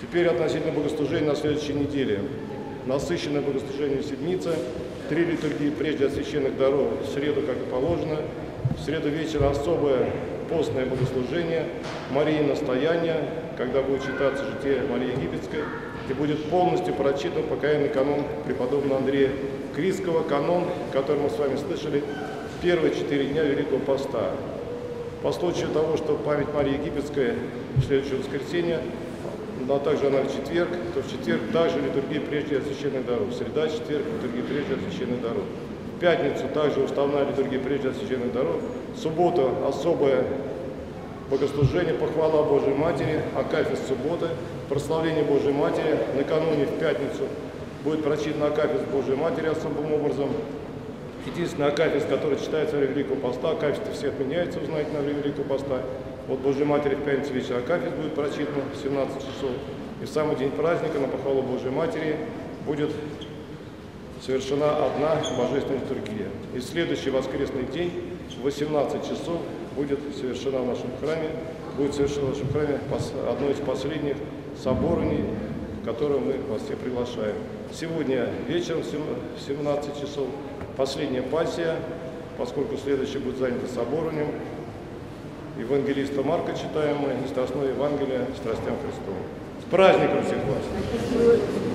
Теперь относительно богослужения на следующей неделе. Насыщенное богослужение в Седмице, три литургии прежде от священных даров в среду, как и положено. В среду вечера особое постное богослужение, Марии настояние, когда будет читаться житие Марии Египетской, и будет полностью прочитан покаянный канон преподобного Андрея Криского, канон, который мы с вами слышали первые четыре дня Великого Поста. По случаю того, что память Марии Египетской в следующее воскресенье, но также она в четверг, то в четверг также литургия прежде от священных. Среда, четверг, литургия прежде от священных. В пятницу также уставная литургия прежде от священных даров. В субботу особое богослужение, похвала Божьей Матери, Акафист субботы, прославление Божьей Матери. Накануне в пятницу будет прочитан Акафист Божьей Матери особым образом. Единственный Акафист, который читается во время Великого Поста, Акафисты все отменяются, вы знаете, на время Великого Поста. Вот Божьей Матери в пятницу вечер Акафист будет прочитан в 17 часов. И в самый день праздника на похвалу Божьей Матери будет совершена одна божественная литургия. И следующий воскресный день в 18 часов будет совершена в нашем храме, будет совершена в нашем храме одно из последних собораний, в которое мы вас все приглашаем. Сегодня вечером в 17 часов последняя пассия, поскольку следующий будет занято соборованием. Евангелиста Марка читаем мы, Страстное Евангелие, Страстям Христовым. С праздником всех вас!